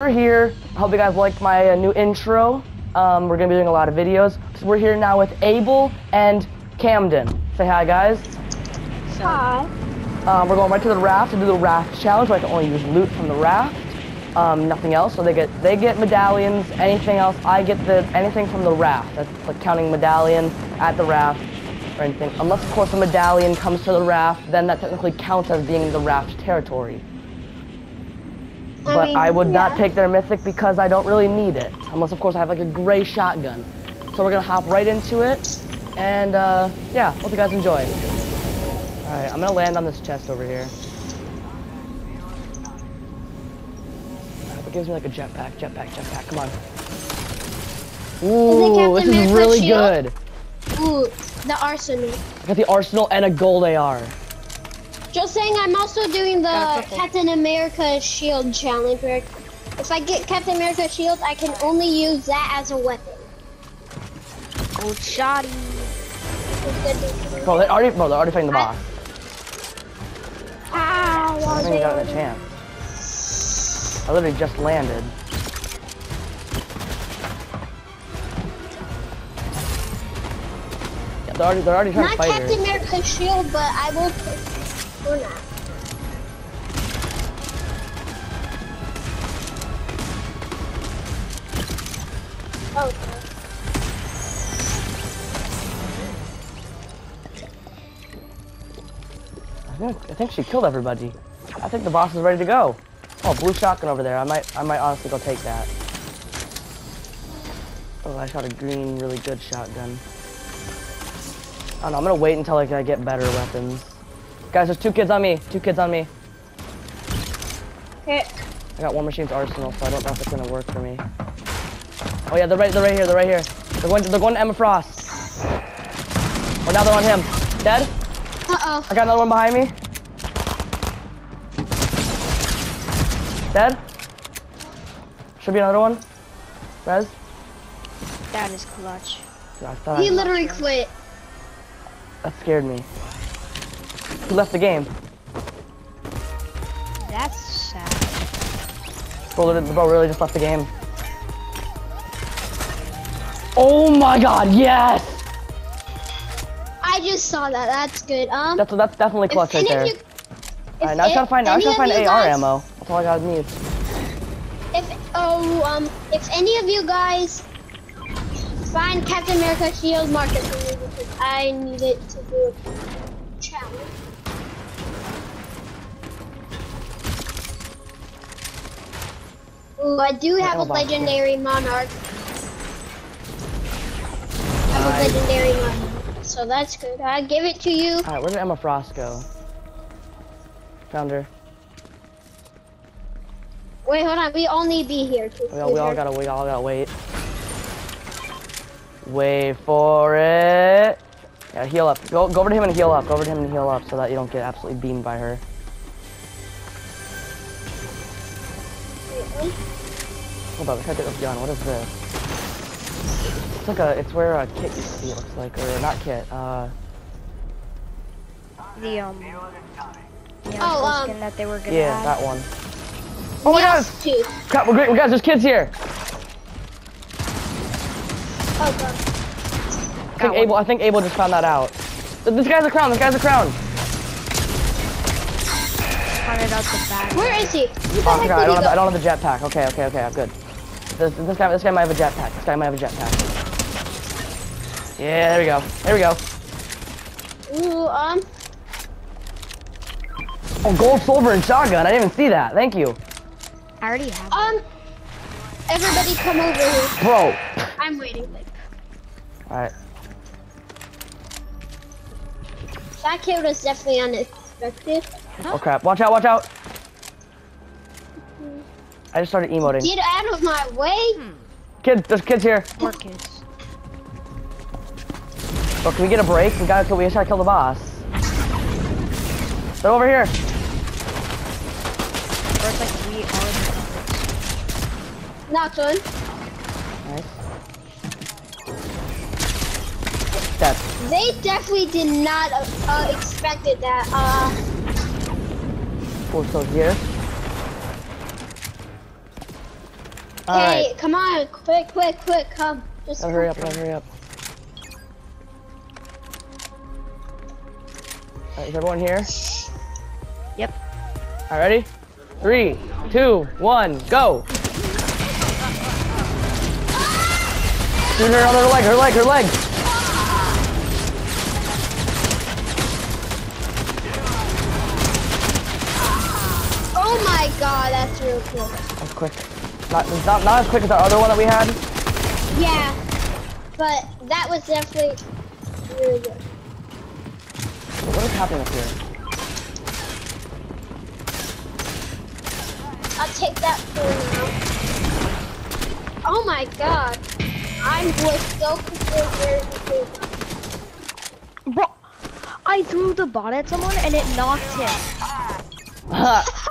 We're here. I hope you guys liked my uh, new intro. Um, we're gonna be doing a lot of videos. So we're here now with Abel and Camden. Say hi, guys. Hi. Um, we're going right to the raft to do the raft challenge. Where I can only use loot from the raft. Um, nothing else. So they get they get medallions. Anything else, I get the anything from the raft. That's like counting medallion at the raft or anything. Unless of course a medallion comes to the raft, then that technically counts as being in the raft territory. I but mean, I would not take their mythic because I don't really need it. Unless, of course, I have like a gray shotgun. So we're gonna hop right into it, and uh, yeah, hope you guys enjoy. All right, I'm gonna land on this chest over here. It gives me like a jetpack, jetpack, jetpack. Come on. Ooh, this Captain is really shield? good. Ooh, the arsenal. I got the arsenal and a gold AR. Just saying, I'm also doing the Got a. Captain America shield challenge. Where if I get Captain America shield, I can only use that as a weapon. Old shoddy. Bro, they already, bro, they're already fighting the boss. Ow, I think you got a chance. I literally just landed. Yeah, they're already, they're already trying Not to fight Captain her. America shield, but I will. Oh. I think, I think she killed everybody. I think the boss is ready to go. Oh, blue shotgun over there. I might, I might honestly go take that. Oh, I shot a green, really good shotgun. I don't know. I'm gonna wait until like, I get better weapons. Guys, there's two kids on me. Two kids on me. Okay. I got War Machine's arsenal, so I don't know if it's gonna work for me. Oh yeah, they're right, they're right here, they're right here. They're going to, they're going to Emma Frost. Oh, now they're on him. Dead? Uh oh. I got another one behind me. Dead? Should be another one. Rez? That is clutch. Yeah, He I, literally quit. that scared me. He left the game. That's sad. Bro, literally- bro really just left the game. Oh my god, yes! I just saw that. That's good. Um. That's that's definitely clutch right there. you, Alright, now I gotta find now I gotta find AR guys- ammo. That's all I gotta need. If oh um if any of you guys find Captain America shield, mark it for me because I need it to do Ooh, I do have a legendary monarch. I have a legendary monarch, so that's good. I give it to you. Alright, where did Emma Frost go? Found her. Wait, hold on. We all need to be here. To We all, we all gotta we all gotta wait. Wait for it. Yeah, heal up. Go go over to him and heal up. Go over to him and heal up so that you don't get absolutely beamed by her. Hold up, I gotta get this gun. What is this? It's like a it's where a kit used to be, it looks like. Or not kit, uh The um. Yeah, Oh, um, skin that they were gonna yeah, add. that one. Oh my god! Yes, two. Crap, we're great We guys, there's kids here! Oh god. I think Abel I think Abel just found that out. This guy's a crown, this guy's a crown! Pointed out the bad. Where is he? Oh, I heck. I don't, have, go? I don't have the jetpack. Okay, okay, okay. I'm good. This, this guy, this guy might have a jetpack. This guy might have a jetpack. Yeah, there we go. There we go. Ooh, um, Oh, gold, silver, and shotgun. I didn't even see that. Thank you, I already have. um, everybody come over here. bro. I'm waiting. Like. All right. That kill was definitely unexpected. Oh crap! Watch out! Watch out! I just started emoting. Get out of my way. Kids, there's kids here. More kids. Bro, can we get a break? We gotta kill. We just gotta kill the boss. They're over here. First, like we are the Knocked one. Nice. Dead. They definitely did not uh, uh, expected that. Uh, Four here. All Okay, right. come on, quick, quick, quick, come. Just Gotta hurry up, gotta hurry up. Alright, is everyone here? Yep. Alright, ready? Three, two, one, go! Shoot her on her leg, her leg, her leg! God, that's real cool. That's quick. Not, not, not as quick as our other one that we had. Yeah, but that was definitely really good. What is happening up here? I'll take that for now. Oh my god. I was so confused. Bro, I threw the bot at someone and it knocked him.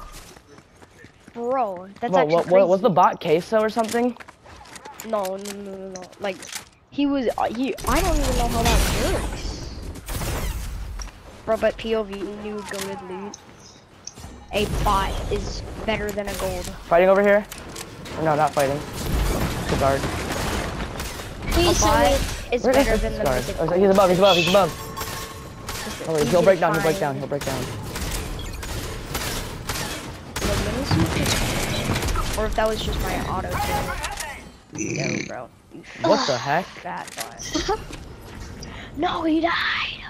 Bro, that's what, actually what, crazy. was the bot queso or something? No, no, no, no, no. Like, he was. Uh, he. I don't even know how that works. Bro, but POV new goaded loot. A bot is better than a gold. Fighting over here? No, not fighting. The guard. A Please tell bot is Where is better this than the guard? Oh, gold. he's above, he's above, he's above. Oh, wait, he'll break down, he'll break down, he'll break down. Or if that was just my auto kill. No, bro. What the heck? fat bot. no, he died.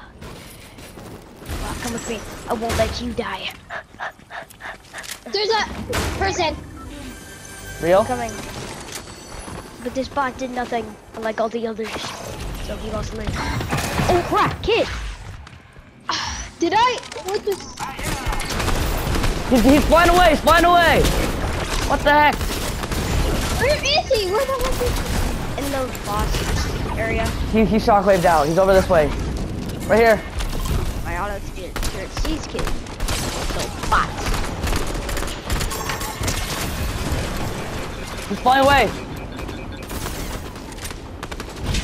Well, come with me. I won't let you die. There's a person. Real? Coming. But this bot did nothing, unlike all the others. So he lost limb. Oh crap, kid! Did I? What was? He's, he's flying away, he's flying away! What the heck? Where is he? Where the heck is he? In the boss area. He, he shockwaved out, he's over this way. Right here. My auto kid. Sure it sees kid. So bot. He's flying away.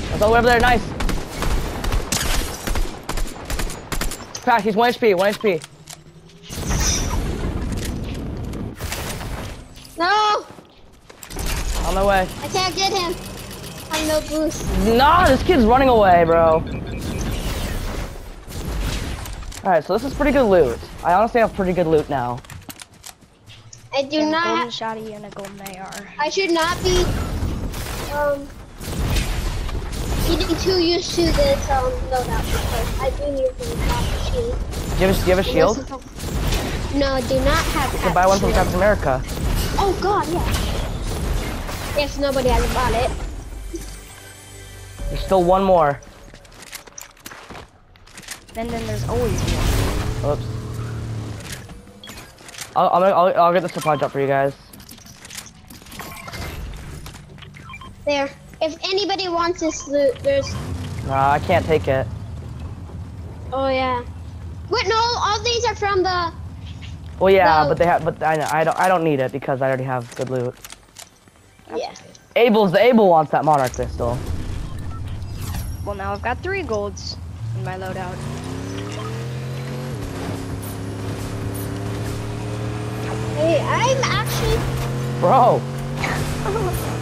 That's all the way over there, nice. Crash, he's 1 HP, 1 HP. No, On my way. I can't get him. I have no boost. Nah, this kid's running away, bro. Alright, so this is pretty good loot. I honestly have pretty good loot now. I do And not. golden Ha- shotty and a golden AR. I should not be um getting too used to this um loadout because I do need to have a shield. Do you have a, do you have a shield? No, I do not have. You can buy one from Captain America. Oh God, yeah. Yes, nobody has bought it. There's still one more. And then there's always one. Oops. I'll, I'll, I'll, I'll get the supply drop for you guys. There. If anybody wants this loot, there's. Nah, I can't take it. Oh yeah. Wait, no, all these are from the. Well, yeah, No. but they have, but I, I don't, I don't need it because I already have good loot. Yeah. Abel's, the Abel wants that Monarch pistol. Well, now I've got three golds in my loadout. Hey, I'm actually. Bro,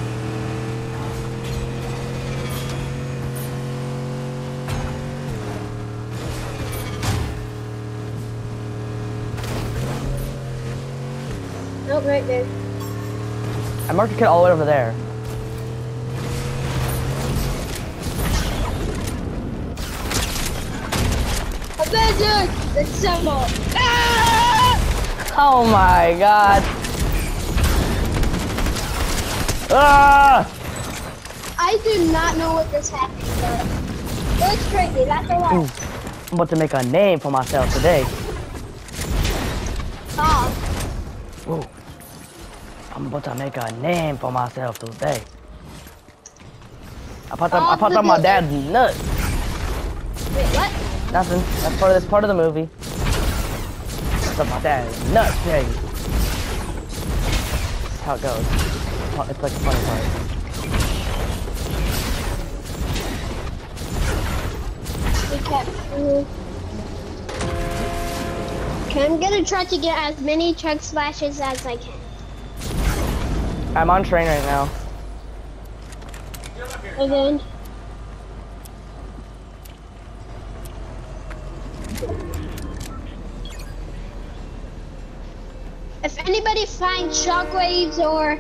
Oh, right there. I marked a kid all the way over there. Avengers! Assemble! Ah! Oh my god. Ah! I do not know what this happened, but it's crazy. That's a lot. I'm about to make a name for myself today. Stop. Ooh. I'm about to make a name for myself today. I popped up, I popped up my dad's nuts. Wait, what? Nothing. That's part of this part of the movie. Popped up my dad's nuts, baby. That's how it goes. It's like the funny part. Okay, I'm gonna try to get as many chug splashes as I can. I'm on train right now. Again. If anybody finds shockwaves or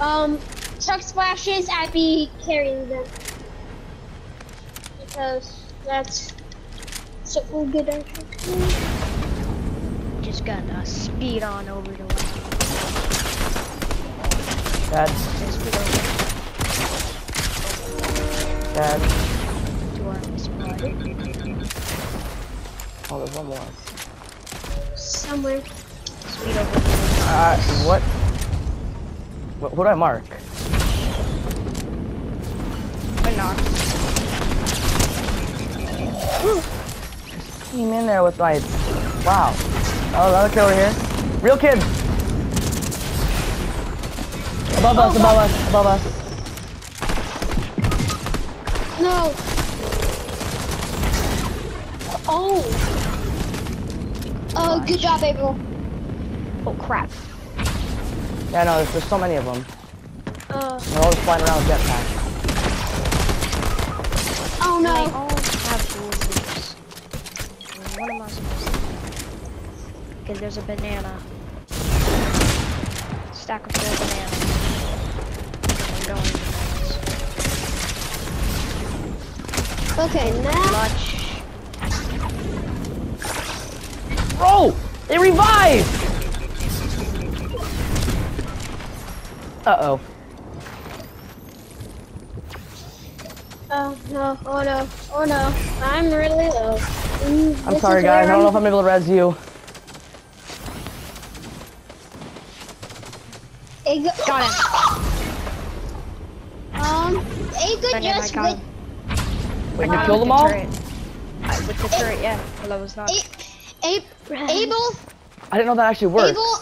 um chug splashes, I'd be carrying them. Because that's so good actually. Just gonna speed on over to one. That's Just speed over that's. to our spot. Oh, there's one more. Somewhere. Speed over. Uh, what? What, what do I mark? But not. Came in there with my. Wow. Oh, another kid over here. Real kid. Above us, above us, above us. No. Oh. Oh, good job, April. Oh crap. Yeah, no, there's, there's so many of them. Uh, They're all just flying around with jetpacks. oh They no. all have bullets. What am I supposed to do? Because there's a banana. Stack of four bananas. I'm bananas. Okay, now. Much. Bro! They revived! Uh-oh. Oh no, oh no, oh no. I'm really low. Mm, I'm this sorry, guys. I where don't know if I'm able to res you. It go- Got him. It could Banana, just with him. You got killed them with all? the. I, with the turret, yeah. Well, I was not. A- A- Abel, I didn't know that actually worked. Abel,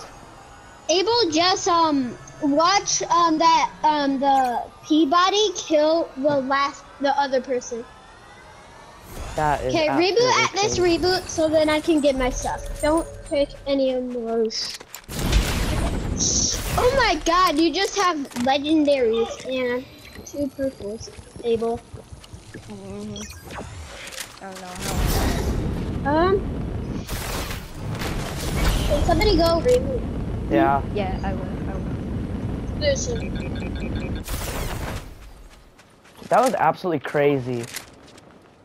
Abel just um watch um that um the Peabody kill the last the other person. That is Okay, reboot absolutely at this crazy. reboot so then I can get my stuff. Don't pick any of those. Oh my god, you just have legendaries and two purples, Abel. Mhm. I don't know how. Um, can somebody go reboot? Yeah. Yeah, I will. I will. Listen. That was absolutely crazy.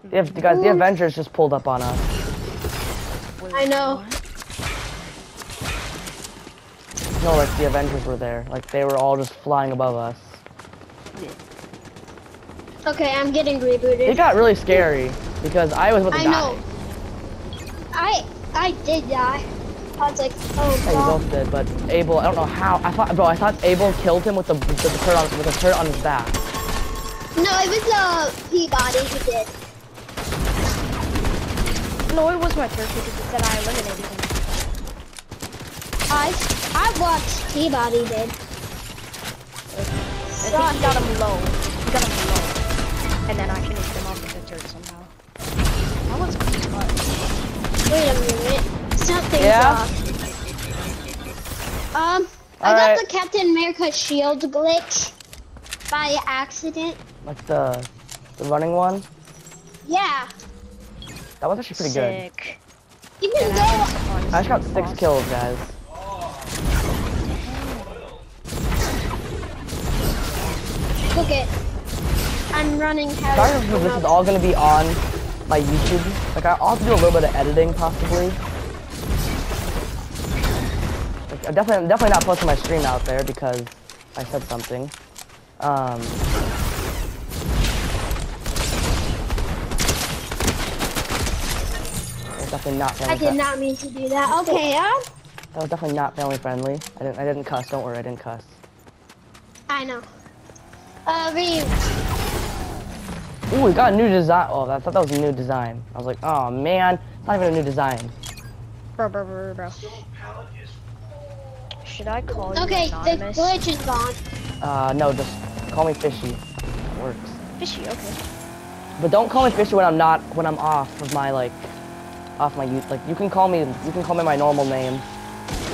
The, the guys, the Avengers just pulled up on us. I know. No, like the Avengers were there. Like they were all just flying above us. Okay, I'm getting rebooted. It got really scary because I was about to I die. know. I I did die. I was like, oh Yeah, you both did, but Abel, I don't know how. I thought, bro, I thought Abel killed him with the with the, turret on with the turret on his back. No, it was uh Peabody who did. No, it was my turret because it said I eliminated him. I I watched Peabody did. I think he got him low. And then I finished him off with the turret somehow. That was fun. Wait a minute. Something's Yeah? off. Um, I got Alright. the Captain America shield glitch by accident. Like the the running one. Yeah. That was actually pretty good. Sick. Even And though I I just got six boss. kills, guys. look it, I'm running Sorry if this is all gonna be on my YouTube. Like I'll have to do a little bit of editing possibly. Like, I'm definitely, I'm definitely not posting my stream out there because I said something. Um, definitely not family I did not mean to do that. Okay, um, That was definitely not family friendly. I didn't, I didn't cuss. Don't worry, I didn't cuss. I know. Uh, Reeve, Ooh, we got a new design. Oh, I thought that was a new design. I was like, oh man, it's not even a new design. Bro, bro, bro, bro. Should I call you okay, the glitch is gone. Uh, no, just call me Fishy. It works. Fishy, okay. But don't call me Fishy when I'm not, when I'm off of my, like, off my, youth. like, you can call me, you can call me my normal name.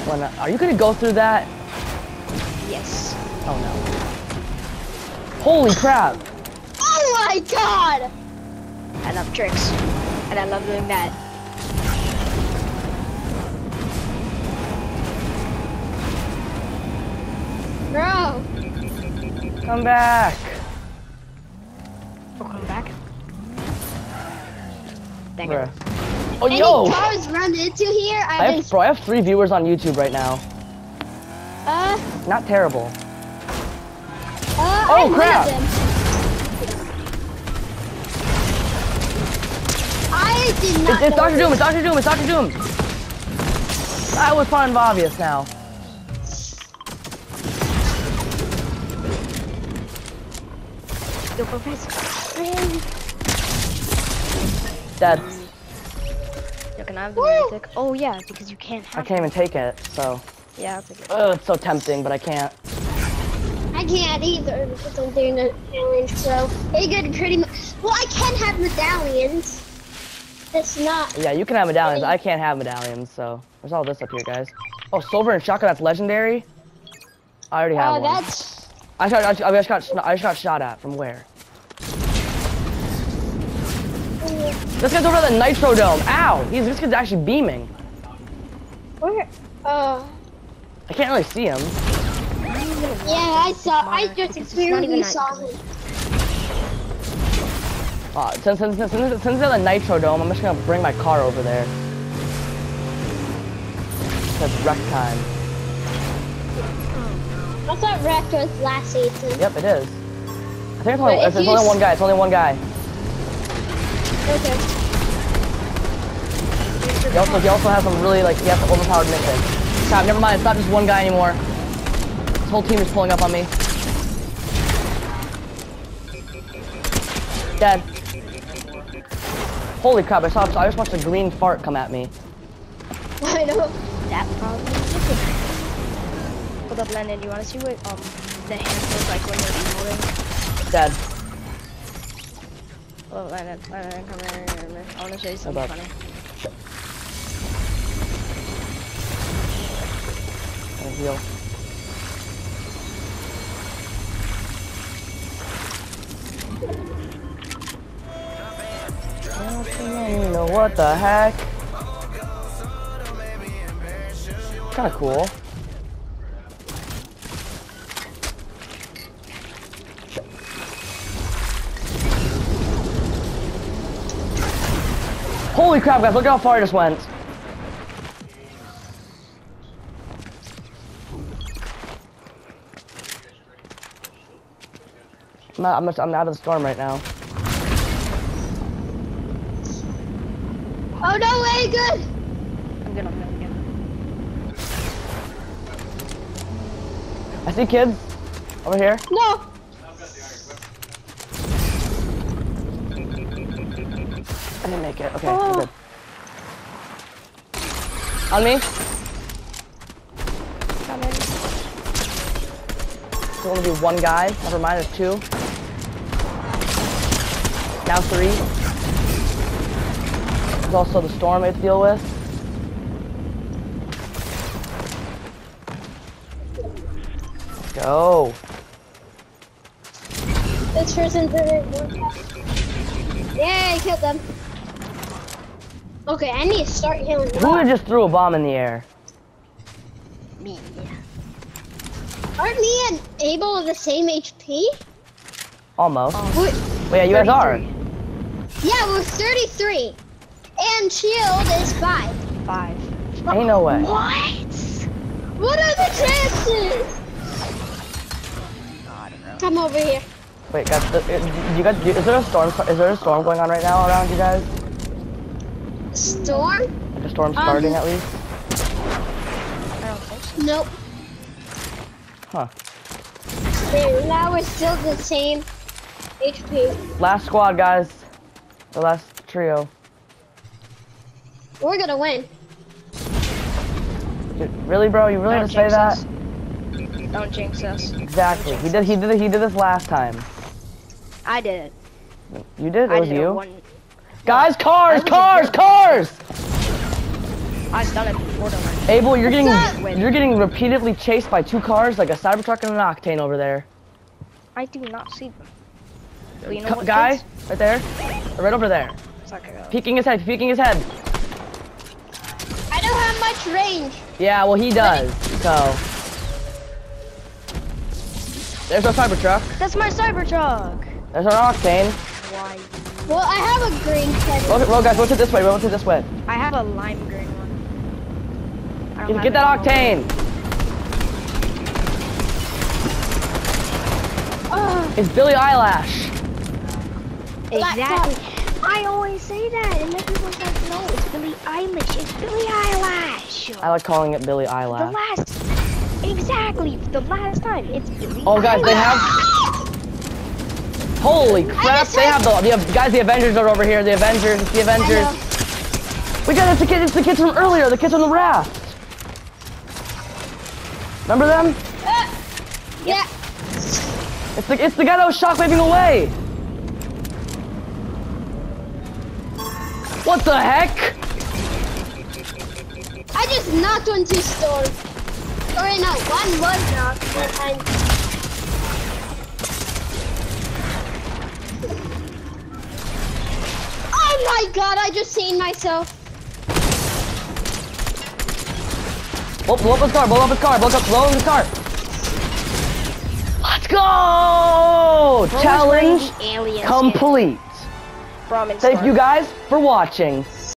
When, I, are you gonna go through that? Yes. Oh no. Holy crap! My god! I love tricks. And I love doing that. Bro, Come back! Oh, come back. Dang Bruh. it. Oh any yo! cars run into here? I I have, bro, I have three viewers on YouTube right now. uh, Not terrible. uh, Oh, I'm crap. Did not It's, it's Dr. Doom, it's Dr. Doom, it's Dr. Doom! That was kind of obvious now. Go Professor. Dead. Yo, can I have the Woo! mythic? Oh yeah, because you can't have I can't even take it, so. Yeah, I'll take it. Oh, it's so tempting, but I can't. I can't either because I'm doing a challenge, so it could pretty much. Well, I can have medallions. It's not. Yeah, you can have medallions. I can't have medallions, so. There's all this up here, guys. Oh, silver and shotgun, that's legendary? I already have Oh, one. that's. I, shot, I, just- I just got I just got shot at. From where? This guy's over at the Nitrodrome. Ow! He's this kid's actually beaming. Where? Uh. I can't really see him. Yeah, I saw. I just because it's clearly saw him. Uh, since, since, since, since, since they're the Nitrodrome, I'm just gonna bring my car over there. It's wreck time. I thought Wrecked was last season. Yep, it is. I think it's only, it's, it's only one guy. It's only one guy. Okay. He also, he also has some really, like, he has some overpowered mission. Stop, never mind. It's not just one guy anymore. This whole team is pulling up on me. Dead. Holy crap, I saw, I just watched a green fart come at me. I know. That probably is. Hold up, Landon. You want to see what um the hand feels like when you're emoting? Dead. Oh, Landon, Landon, come here. come here. I want to show you something funny. Thank you. Know what the heck? Kind of cool. Holy crap, guys! Look how far I just went. I'm not, I'm, just, I'm out of the storm right now. Good. I'm good. I'm good. I'm good. I see kids over here. No. I didn't make it. Okay, Oh. we're good. On me. Come in. There's only be one guy. Never mind, there's two. Now three. Also the storm I have to deal with. Go. This person's in it. Yeah, I killed them. Okay, I need to start healing. Who just threw a bomb in the air? Me. Aren't me and Abel the same HP? Almost. We're, Wait, yeah, you guys are. yeah, we're 33. And Shield is 5. Five. Ain't no way. What? What are the chances? I don't know. Come over here. Wait, guys, uh, you guys, is there a storm? Is there a storm going on right now around you guys? Storm? Like a storm starting Um, at least? I don't think so. Nope. Huh. There, now we're still the same HP. Last squad, guys. The last trio. We're gonna win. Dude, really, bro? You really Don't have to say jinx that? Don't jinx us. Exactly. He did. He did. He did this last time. I did it. You did. It I was did it you. one. Guys, cars, I cars, cars! I've done it before to learn. Abel, you're getting up? you're getting repeatedly chased by two cars, like a Cybertruck and an Octane over there. I do not see them. So you know Co- what, guy, kids? right there, right over there, It's like a- peeking his head, peeking his head. I don't have much range. Yeah, well he does. So there's our Cybertruck. That's my Cybertruck. There's our Octane. Why? Well, I have a green head. Roll, roll guys, rotate this way. Rotate this way. I have a lime green one. Get, get that. Octane. It's Billy Eyelash. Exactly. I always say that, and then people's like, no, it's Billie Eilish. It's Billie Eilish. I like calling it Billy The last, exactly, the last time, it's Billie Oh guys, they have. Holy crap! They have the, the guys. The Avengers are over here. The Avengers. It's the Avengers. We got it's the kids. It's the kids from earlier. The kids on the raft. Remember them? Uh, yeah. It's the it's the guy that was shockwaving away. What the heck? I just knocked on two stores. Sorry, no, one was knocked, but I. Oh my god, I just seen myself. Blow, blow up his car. Blow up his car. Blow up, blow up his car. Let's go! Challenge complete. From Thank you guys for watching.